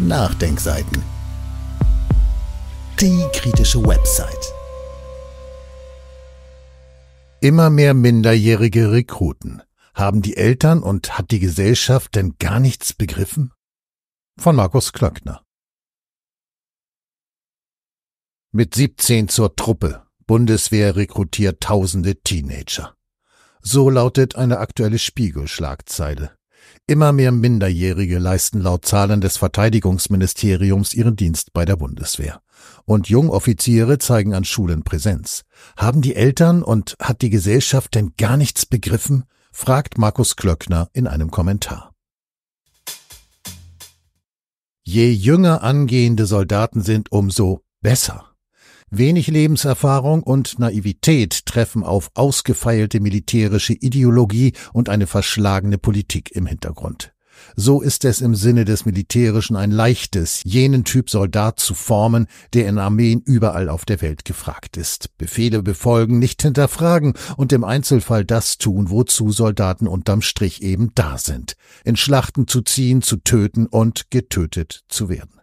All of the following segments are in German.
Nachdenkseiten. Die kritische Website. Immer mehr minderjährige Rekruten. Haben die Eltern und hat die Gesellschaft denn gar nichts begriffen? Von Markus Klöckner. Mit 17 zur Truppe. Bundeswehr rekrutiert tausende Teenager. So lautet eine aktuelle Spiegelschlagzeile. Immer mehr Minderjährige leisten laut Zahlen des Verteidigungsministeriums ihren Dienst bei der Bundeswehr. Und Jungoffiziere zeigen an Schulen Präsenz. Haben die Eltern und hat die Gesellschaft denn gar nichts begriffen? fragt Markus Klöckner in einem Kommentar. Je jünger angehende Soldaten sind, umso besser. Wenig Lebenserfahrung und Naivität treffen auf ausgefeilte militärische Ideologie und eine verschlagene Politik im Hintergrund. So ist es im Sinne des Militärischen ein leichtes, jenen Typ Soldat zu formen, der in Armeen überall auf der Welt gefragt ist. Befehle befolgen, nicht hinterfragen und im Einzelfall das tun, wozu Soldaten unterm Strich eben da sind. In Schlachten zu ziehen, zu töten und getötet zu werden.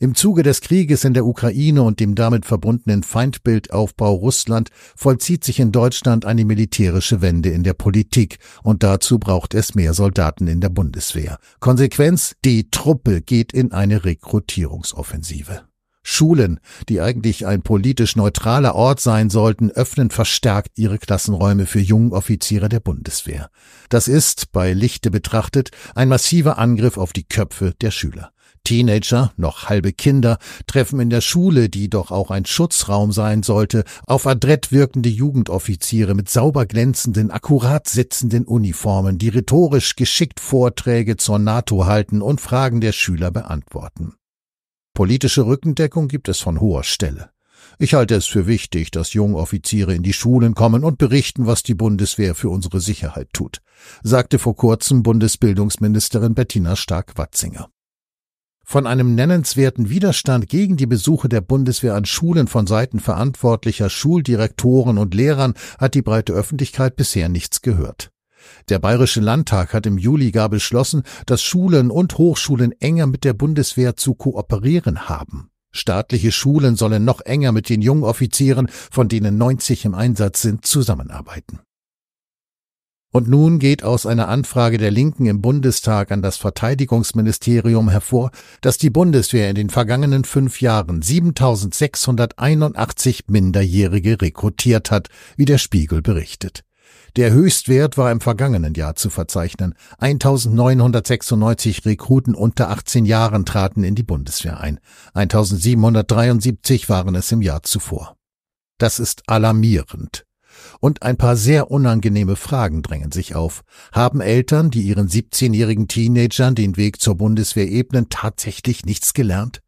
Im Zuge des Krieges in der Ukraine und dem damit verbundenen Feindbildaufbau Russland vollzieht sich in Deutschland eine militärische Wende in der Politik und dazu braucht es mehr Soldaten in der Bundeswehr. Konsequenz, die Truppe geht in eine Rekrutierungsoffensive. Schulen, die eigentlich ein politisch neutraler Ort sein sollten, öffnen verstärkt ihre Klassenräume für Jungoffiziere der Bundeswehr. Das ist, bei Lichte betrachtet, ein massiver Angriff auf die Köpfe der Schüler. Teenager, noch halbe Kinder, treffen in der Schule, die doch auch ein Schutzraum sein sollte, auf adrett wirkende Jugendoffiziere mit sauber glänzenden, akkurat sitzenden Uniformen, die rhetorisch geschickt Vorträge zur NATO halten und Fragen der Schüler beantworten. Politische Rückendeckung gibt es von hoher Stelle. Ich halte es für wichtig, dass Jungoffiziere in die Schulen kommen und berichten, was die Bundeswehr für unsere Sicherheit tut, sagte vor kurzem Bundesbildungsministerin Bettina Stark-Watzinger. Von einem nennenswerten Widerstand gegen die Besuche der Bundeswehr an Schulen von Seiten verantwortlicher Schuldirektoren und Lehrern hat die breite Öffentlichkeit bisher nichts gehört. Der Bayerische Landtag hat im Juli gar beschlossen, dass Schulen und Hochschulen enger mit der Bundeswehr zu kooperieren haben. Staatliche Schulen sollen noch enger mit den Jungoffizieren, von denen 90 im Einsatz sind, zusammenarbeiten. Und nun geht aus einer Anfrage der Linken im Bundestag an das Verteidigungsministerium hervor, dass die Bundeswehr in den vergangenen fünf Jahren 7681 Minderjährige rekrutiert hat, wie der Spiegel berichtet. Der Höchstwert war im vergangenen Jahr zu verzeichnen. 1996 Rekruten unter 18 Jahren traten in die Bundeswehr ein. 1773 waren es im Jahr zuvor. Das ist alarmierend. Und ein paar sehr unangenehme Fragen drängen sich auf. Haben Eltern, die ihren 17-jährigen Teenagern den Weg zur Bundeswehr ebnen, tatsächlich nichts gelernt?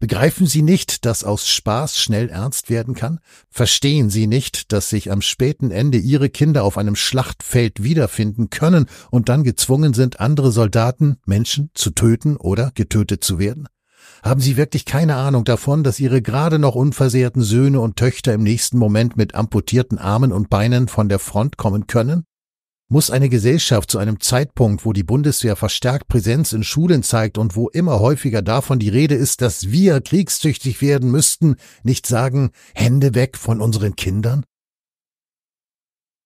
Begreifen Sie nicht, dass aus Spaß schnell ernst werden kann? Verstehen Sie nicht, dass sich am späten Ende Ihre Kinder auf einem Schlachtfeld wiederfinden können und dann gezwungen sind, andere Soldaten, Menschen zu töten oder getötet zu werden? Haben Sie wirklich keine Ahnung davon, dass Ihre gerade noch unversehrten Söhne und Töchter im nächsten Moment mit amputierten Armen und Beinen von der Front kommen können? Muss eine Gesellschaft zu einem Zeitpunkt, wo die Bundeswehr verstärkt Präsenz in Schulen zeigt und wo immer häufiger davon die Rede ist, dass wir kriegstüchtig werden müssten, nicht sagen, Hände weg von unseren Kindern?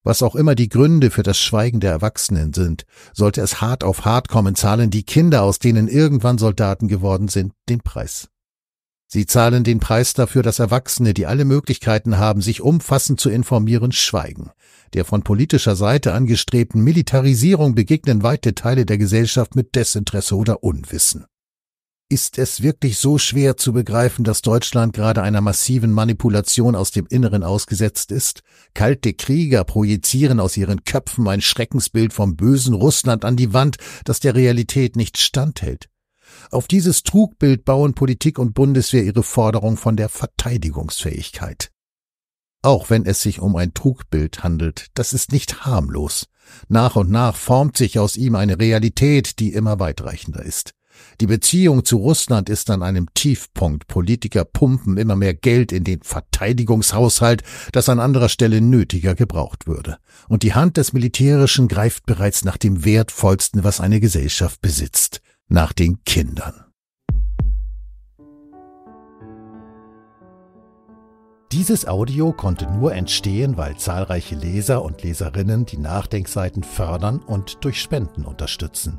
Was auch immer die Gründe für das Schweigen der Erwachsenen sind, sollte es hart auf hart kommen, zahlen die Kinder, aus denen irgendwann Soldaten geworden sind, den Preis. Sie zahlen den Preis dafür, dass Erwachsene, die alle Möglichkeiten haben, sich umfassend zu informieren, schweigen. Der von politischer Seite angestrebten Militarisierung begegnen weite Teile der Gesellschaft mit Desinteresse oder Unwissen. Ist es wirklich so schwer zu begreifen, dass Deutschland gerade einer massiven Manipulation aus dem Inneren ausgesetzt ist? Kalte Krieger projizieren aus ihren Köpfen ein Schreckensbild vom bösen Russland an die Wand, das der Realität nicht standhält. Auf dieses Trugbild bauen Politik und Bundeswehr ihre Forderung von der Verteidigungsfähigkeit. Auch wenn es sich um ein Trugbild handelt, das ist nicht harmlos. Nach und nach formt sich aus ihm eine Realität, die immer weitreichender ist. Die Beziehung zu Russland ist an einem Tiefpunkt. Politiker pumpen immer mehr Geld in den Verteidigungshaushalt, das an anderer Stelle nötiger gebraucht würde. Und die Hand des Militärischen greift bereits nach dem Wertvollsten, was eine Gesellschaft besitzt, nach den Kindern. Dieses Audio konnte nur entstehen, weil zahlreiche Leser und Leserinnen die Nachdenkseiten fördern und durch Spenden unterstützen.